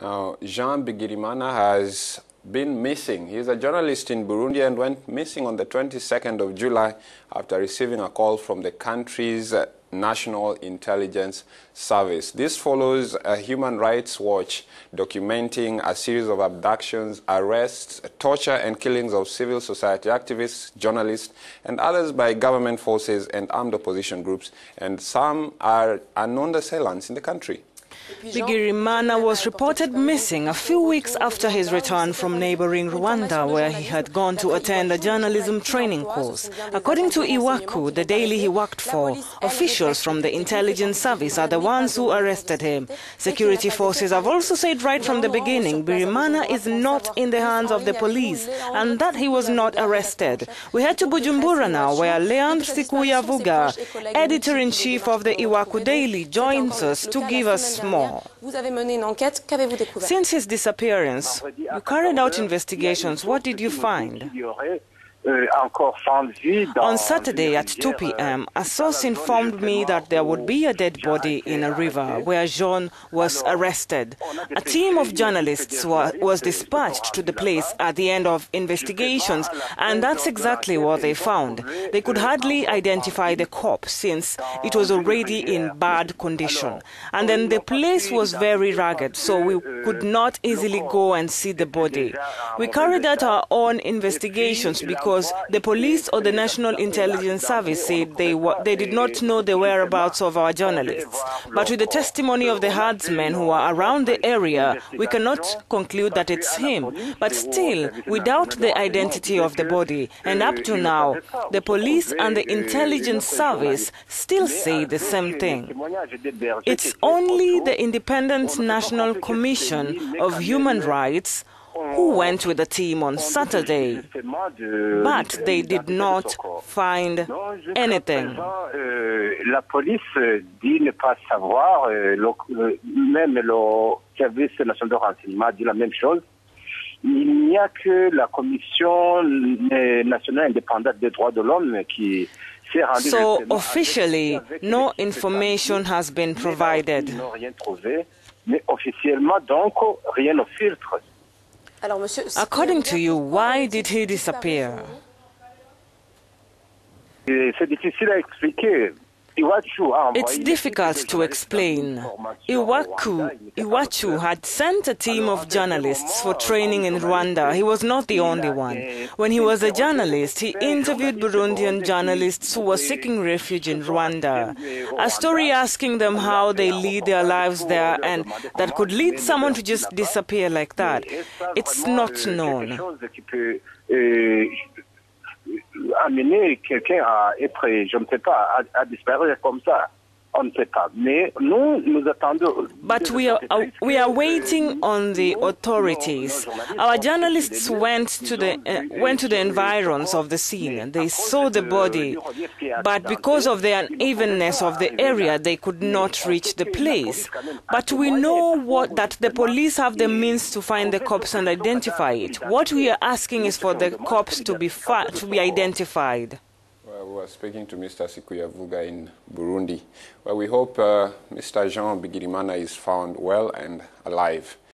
Now, Jean Bigirimana has been missing. He is a journalist in Burundi and went missing on the 22nd of July after receiving a call from the country's uh, National Intelligence Service. This follows a Human Rights Watch documenting a series of abductions, arrests, torture and killings of civil society activists, journalists and others by government forces and armed opposition groups and some are unknown assailants in the country. Bigirimana was reported missing a few weeks after his return from neighboring Rwanda, where he had gone to attend a journalism training course. According to Iwacu, the daily he worked for, officials from the intelligence service are the ones who arrested him. Security forces have also said right from the beginning Bigirimana is not in the hands of the police and that he was not arrested. We head to Bujumbura now, where Leandre Sikuyavuga, editor-in-chief of the Iwacu Daily, joins us to give us more. Since his disappearance, you carried out investigations. What did you find? On Saturday at 2 p.m., a source informed me that there would be a dead body in a river where Jean was arrested. A team of journalists was dispatched to the place at the end of investigations, and that's exactly what they found. They could hardly identify the corpse since it was already in bad condition. And then the place was very rugged, so we could not easily go and see the body. We carried out our own investigations because because the police or the National Intelligence Service said they, they did not know the whereabouts of our journalists. But with the testimony of the herdsmen who are around the area, we cannot conclude that it's him. But still, we doubt the identity of the body. And up to now, the police and the intelligence service still say the same thing. It's only the Independent National Commission of Human Rights who went with the team on Saturday, but they did not find anything. La police dit ne pas savoir, même le service national de renseignement dit la même chose. Il n'y a que la Commission nationale indépendante des droits de l'homme qui So officially, no information has been provided. Mais officiellement, donc, rien ne filtre. According to you, why did he disappear? C'est difficile à expliquer. It's difficult to explain. Iwacu, Iwacu had sent a team of journalists for training in Rwanda. He was not the only one. When he was a journalist, he interviewed Burundian journalists who were seeking refuge in Rwanda. A story asking them how they lead their lives there and that could lead someone to just disappear like that. It's not known amener quelqu'un à être, je ne sais pas, à, à disparaître comme ça. On. Mais nous, nous attendons. But we are, uh, we are waiting on the authorities. Our journalists went to the uh, went to the environs of the scene. They saw the body, but because of the unevenness of the area, they could not reach the place. But we know what that the police have the means to find the corpse and identify it. What we are asking is for the corpse to be to be identified. Well, we were speaking to Mr. Sikuyavuga in Burundi. Well, we hope uh, Mr. Jean Bigirimana is found well and alive.